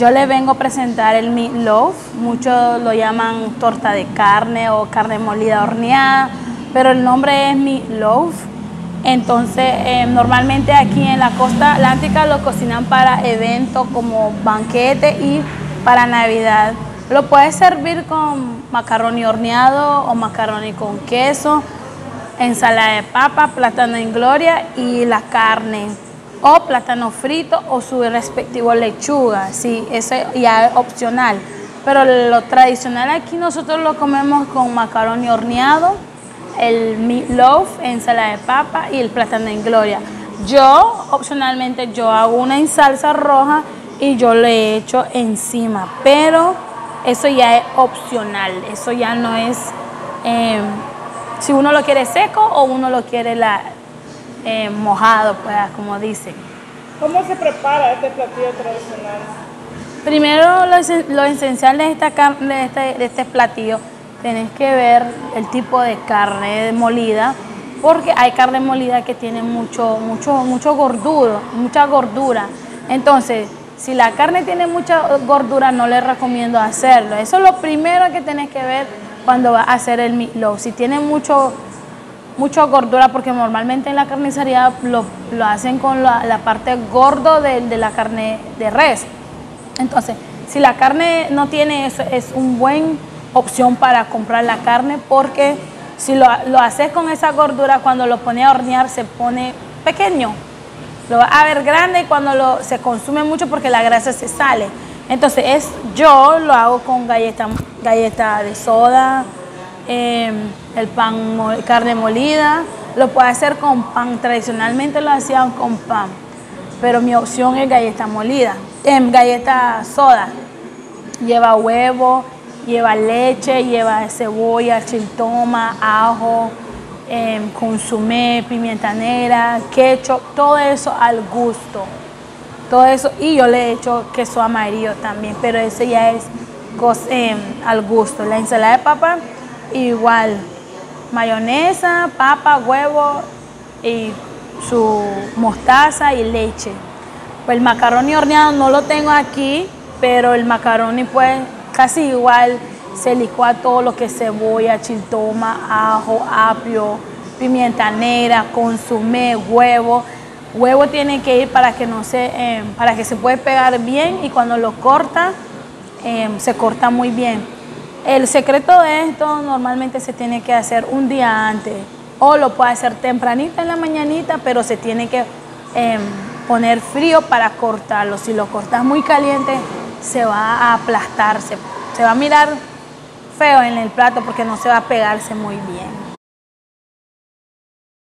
Yo les vengo a presentar el meatloaf, muchos lo llaman torta de carne o carne molida horneada, pero el nombre es meatloaf. Entonces, eh, normalmente aquí en la costa atlántica lo cocinan para eventos como banquete y para Navidad. Lo puedes servir con macaroni horneado o macaroni con queso, ensalada de papa, plátano en gloria y la carne o plátano frito o su respectivo lechuga, sí, eso ya es opcional. Pero lo tradicional aquí nosotros lo comemos con macaroni horneado, el meatloaf, ensalada de papa y el plátano en gloria. Yo, opcionalmente, yo hago una en salsa roja y yo le echo encima, pero eso ya es opcional, eso ya no es em, si uno lo quiere seco o uno lo quiere la, eh, mojado, pues, como dicen. ¿Cómo se prepara este platillo tradicional? Primero, lo, esencial de, esta, de, este, de este platillo, tenés que ver el tipo de carne molida, porque hay carne molida que tiene mucho, mucho, mucho gordura, mucha gordura. Entonces, si la carne tiene mucha gordura, no le recomiendo hacerlo. Eso es lo primero que tenés que ver cuando vas a hacer el meatloaf. Si tiene mucho, mucho gordura, porque normalmente en la carnicería lo, hacen con la, parte gordo de, la carne de res. Entonces, si la carne no tiene eso, es una buena opción para comprar la carne porque si lo, lo haces con esa gordura, cuando lo pones a hornear se pone pequeño lo va a ver grande cuando lo, se consume mucho porque la grasa se sale. Entonces es, yo lo hago con galleta, galleta de soda, em, el pan, carne molida, lo puedo hacer con pan, tradicionalmente lo hacían con pan, pero mi opción es galleta molida, em, galleta soda, lleva huevo, lleva leche, lleva cebolla, chiltoma, ajo, eh, consumé, pimienta negra, ketchup, todo eso al gusto. Todo eso, y yo le he hecho queso amarillo también, pero ese ya es em, al gusto. La ensalada de papa, igual, mayonesa, papa, huevo y su mostaza y leche. Pues el macaroni horneado no lo tengo aquí, pero el macaroni pues casi igual se licúa todo lo que es cebolla, chiltoma, ajo, apio, pimienta negra, consumé, huevo. Huevo tiene que ir para que no se, em, para que se pueda pegar bien y cuando lo corta, em, se corta muy bien. El secreto de esto normalmente se tiene que hacer un día antes o lo puede hacer tempranito en la mañanita, pero se tiene que em, poner frío para cortarlo. Si lo cortas muy caliente, se va a aplastarse, se va a mirar feo en el plato porque no se va a pegarse muy bien.